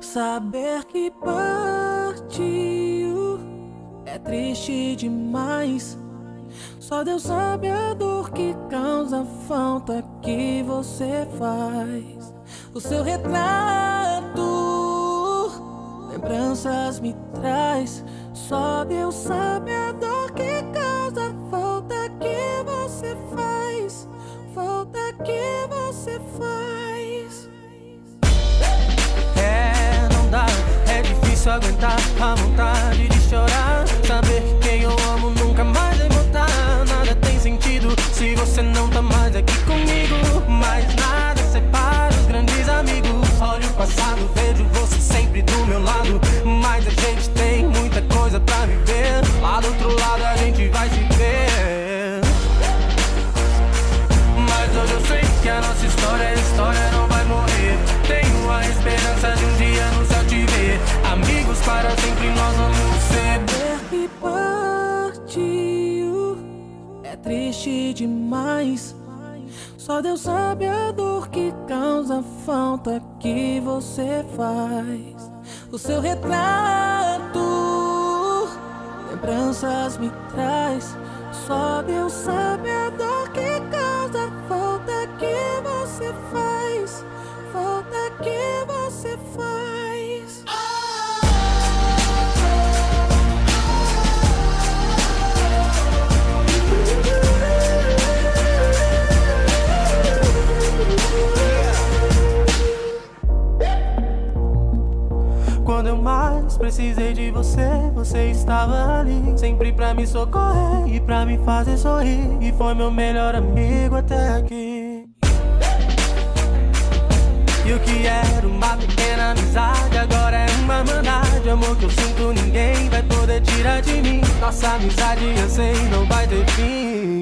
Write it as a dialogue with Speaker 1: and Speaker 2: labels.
Speaker 1: Saber que partiu é triste demais. Só Deus sabe a dor que causa a falta que você faz. O seu retrato, lembranças me traz. Só Deus sabe a dor
Speaker 2: tá mais aqui comigo. Mais nada separa os grandes amigos. Olho o passado, vejo você sempre do meu lado. Mas a gente tem muita coisa pra viver. Lá do outro lado a gente vai se ver. Mas hoje eu sei que a nossa história, a história não vai morrer. Tenho a esperança de um dia no céu te ver. Amigos para sempre nós vamos ser.
Speaker 1: Saber que partiu triste demais. Só Deus sabe a dor que causa a falta que você faz. O seu retrato, lembranças me traz. Só Deus sabe a dor
Speaker 2: Quando eu mais precisei de você, você estava ali. Sempre pra me socorrer e pra me fazer sorrir. E foi meu melhor amigo até aqui. E o que era uma pequena amizade agora é uma mandade. Amor que eu sinto, ninguém vai poder tirar de mim. Nossa amizade eu sei não vai ter fim.